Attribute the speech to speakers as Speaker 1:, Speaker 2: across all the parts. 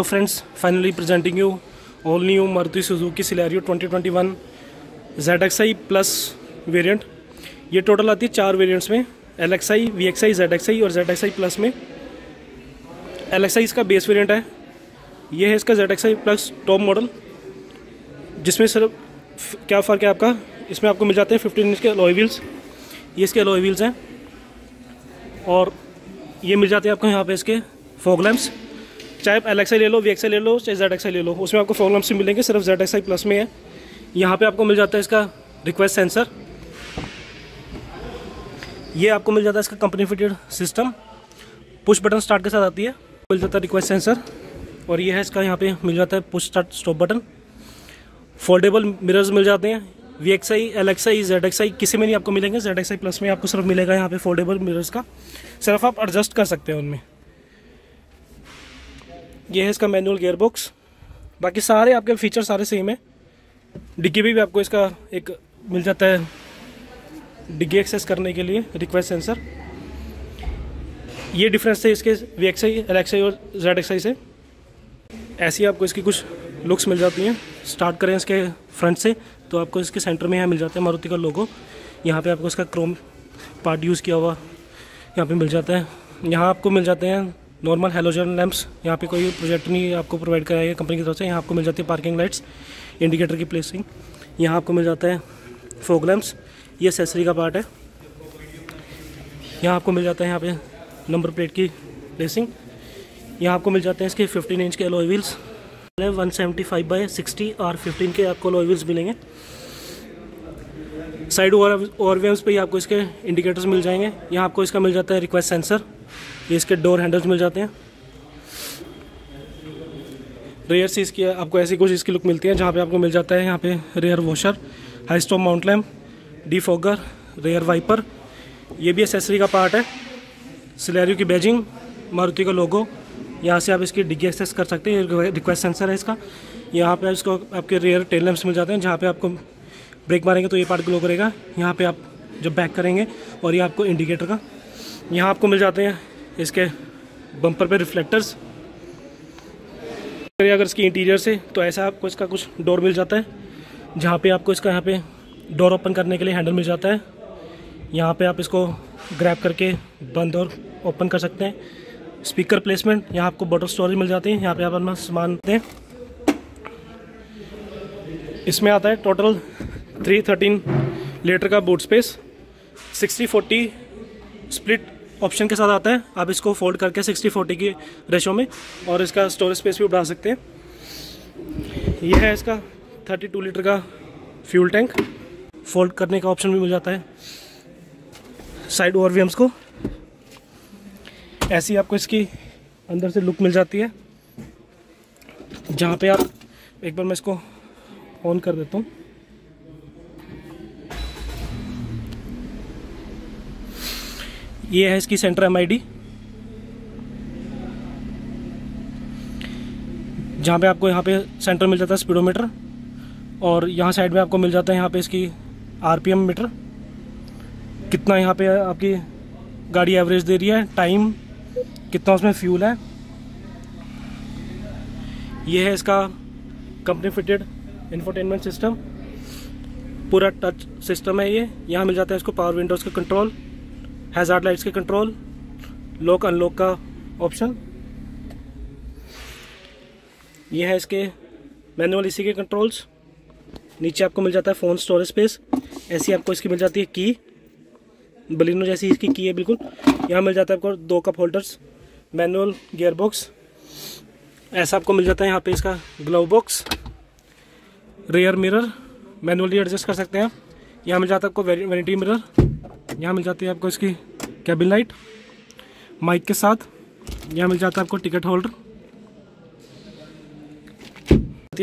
Speaker 1: तो friends finally presenting you all new Maruti Suzuki Celerio 2021 Z X I plus variant ये total आती है चार वेरियंट्स में जेड एक्स आई और आई प्लस में। आई इसका बेस वेरियंट है। ये है इसका आई प्लस टॉप मॉडल जिसमें सिर्फ़ क्या फ़र्क है आपका? इसमें आपको मिल जाते हैं फिफ्टीन इंच के अलॉय व्हील्स ये इसके अलॉय व्हील्स हैं और ये मिल जाते हैं आपको यहाँ पे इसके फॉग लैम्प्स चाहे एल एक्स ले लो वी एक्स ले लो, चाहे जेड एक्स ले लो, उसमें आपको फॉग लैम्प्स मिलेंगे, सिर्फ़ जेड एक्स प्लस में है। यहाँ पे आपको मिल जाता है इसका रिक्वेस्ट सेंसर ये आपको मिल जाता है इसका company fitted system push button start के साथ आती है, मिल जाता है रिक्वेस्ट सेंसर और ये है इसका यहाँ पे मिल जाता है push start stop button foldable mirrors मिल जाते हैं। V X I L X I Z X I किसी में नहीं आपको मिलेंगे। जेड एक्स आई प्लस में आपको सिर्फ़ मिलेगा यहाँ पे फोल्डेबल मिरर्स का। सिर्फ़ आप एडजस्ट कर सकते हैं उनमें। ये है इसका मैनुअल गियर बॉक्स बाकी सारे आपके फीचर सारे सेम है। डिग्गी भी, भी आपको इसका एक मिल जाता है डिग्गी एक्सेस करने के लिए रिक्वेस्ट सेंसर ये डिफरेंस है इसके V X I L X I और जेड एक्स आई से। ऐसी आपको इसकी कुछ लुक्स मिल जाती हैं। स्टार्ट करें इसके फ्रंट से तो आपको इसके सेंटर में यहाँ मिल जाता है मारुति का लोगो यहाँ पे आपको इसका क्रोम पार्ट यूज़ किया हुआ यहाँ पे मिल जाता है। यहाँ आपको मिल जाते हैं नॉर्मल हेलोजन लैंप्स यहाँ पे कोई प्रोजेक्ट नहीं आपको प्रोवाइड कराया कंपनी की तरफ़ से, यहाँ आपको मिल जाती है पार्किंग लाइट्स इंडिकेटर की प्लेसिंग यहाँ आपको मिल जाता है फोक लैंप्स ये एसेसरी का पार्ट है। यहाँ आपको मिल जाता है यहाँ पे नंबर प्लेट की प्लेसिंग यहाँ आपको मिल जाते हैं इसके 15 इंच के alloy wheels one seventy five by sixty और फिफ्टीन के आपको अलॉय व्हील्स मिलेंगे। साइड ओवर ओवर वेव्स पे ही आपको इसके इंडिकेटर्स मिल जाएँगे। यहाँ आपको इसका मिल जाता है रिक्वेस्ट सेंसर ये इसके डोर हैंडल्स मिल जाते हैं। रेयर से इसकी आपको ऐसी कुछ इसकी लुक मिलती है जहाँ पे आपको मिल जाता है यहाँ पे rear washer high stop mount lamp defogger rear wiper ये भी एसेसरी का पार्ट है। सिलेरियो की बैजिंग मारुति का लोगो यहाँ से आप इसकी डिग्गी एक्सेस कर सकते हैं। रिक्वेस्ट सेंसर है इसका। यहाँ पे इसको आपके रेयर टेल लैम्प्स मिल जाते हैं जहाँ पे आपको ब्रेक मारेंगे तो ये पार्ट ग्लो करेगा। यहाँ पे आप जब बैक करेंगे और ये आपको इंडिकेटर का यहाँ आपको मिल जाते हैं इसके बम्पर पे रिफ्लेक्टर्स अगर इसकी इंटीरियर से तो ऐसा आपको इसका कुछ डोर मिल जाता है, जहाँ पे आपको इसका यहाँ पे डोर ओपन करने के लिए हैंडल मिल जाता है। यहाँ पे आप इसको ग्रैब करके बंद और ओपन कर सकते हैं। स्पीकर प्लेसमेंट यहाँ आपको बॉटल स्टोरेज मिल जाती है, यहाँ पे आप अपना सामान दें इसमें आता है टोटल थ्री थर्टीन लीटर का boot space sixty forty split option के साथ आता है। आप इसको फोल्ड करके सिक्सटी फोर्टी की रेशो में और इसका स्टोरेज स्पेस भी बढ़ा सकते हैं। यह है इसका थर्टी टू लीटर का फ्यूल टैंक फोल्ड करने का ऑप्शन भी मिल जाता है। साइड ओवर को ऐसी आपको इसकी अंदर से लुक मिल जाती है। जहाँ पे आप एक बार मैं इसको ऑन कर देता हूँ। ये है इसकी सेंटर एम आई जहाँ पे आपको यहाँ पे सेंटर मिल जाता है स्पीडोमीटर और यहाँ साइड में आपको मिल जाता है यहाँ पे इसकी आरपीएम मीटर कितना यहाँ पे आपकी गाड़ी एवरेज दे रही है टाइम कितना उसमें फ्यूल है। ये है इसका कंपनी फिटेड इंफोटेनमेंट सिस्टम पूरा टच सिस्टम है ये। यहाँ मिल जाता है इसको पावर विंडोज़ का कंट्रोल हैजार्ड लाइट्स के कंट्रोल लॉक अनलॉक का ऑप्शन ये है इसके मैनुअल इसी के कंट्रोल्स नीचे आपको मिल जाता है फ़ोन स्टोरेज स्पेस ऐसी आपको इसकी मिल जाती है की बलिनो जैसी इसकी की है बिल्कुल. यहाँ मिल जाता है आपको दो cup holders manual gear box ऐसा आपको मिल जाता है यहाँ पे इसका glove box rear mirror manually adjust कर सकते हैं आप. यहाँ मिल जाता है आपको वेनिटी मिरर यहाँ मिल जाती है आपको इसकी कैबिन लाइट माइक के साथ। यहाँ मिल जाता है आपको टिकट होल्डर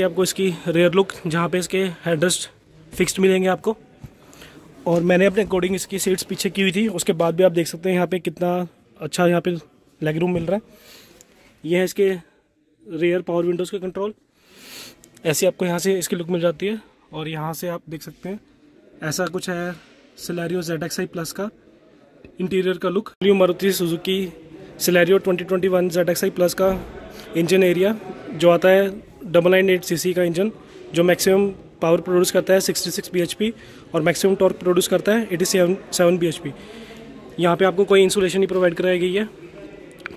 Speaker 1: आपको इसकी रेयर लुक जहाँ पे इसके हेडरेस्ट फिक्स्ड मिलेंगे आपको। और मैंने अपने अकॉर्डिंग इसकी सीट्स पीछे की हुई थी, उसके बाद भी आप देख सकते हैं यहाँ पे कितना अच्छा यहाँ पे लेग रूम मिल रहा है। ये है इसके रेयर पावर विंडोज़ के कंट्रोल ऐसी आपको यहाँ से इसकी लुक मिल जाती है। और यहाँ से आप देख सकते हैं, ऐसा कुछ है Celerio Z X I plus का इंटीरियर का look new Maruti Suzuki Celerio 2021 Z X I plus का इंजन एरिया जो आता है डबल नाइन एट सी का इंजन जो मैक्सिमम पावर प्रोड्यूस करता है 66 सिक्स और मैक्सिमम टॉर्क प्रोड्यूस करता है eighty seven seven B H P यहाँ पर आपको कोई इंसुलेशन नहीं प्रोवाइड कराई गई है।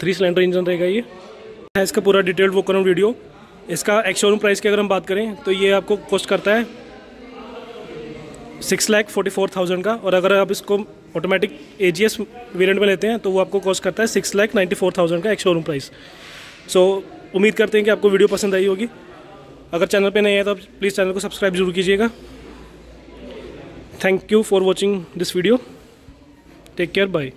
Speaker 1: थ्री सिलेंडर इंजन रहेगा ये इसका पूरा डिटेल्ड वो करूँ वीडियो इसका एक्स शोरूम प्राइस की अगर हम बात करें तो ये आपको कॉस्ट करता है six lakh forty four thousand का और अगर आप इसको automatic A G S variant में लेते हैं तो वो आपको कॉस्ट करता है six lakh ninety four thousand का एक शोरूम प्राइस सो उम्मीद करते हैं कि आपको वीडियो पसंद आई होगी। अगर चैनल पे नहीं है तो आप प्लीज़ चैनल को सब्सक्राइब ज़रूर कीजिएगा। Thank you for watching this video take care bye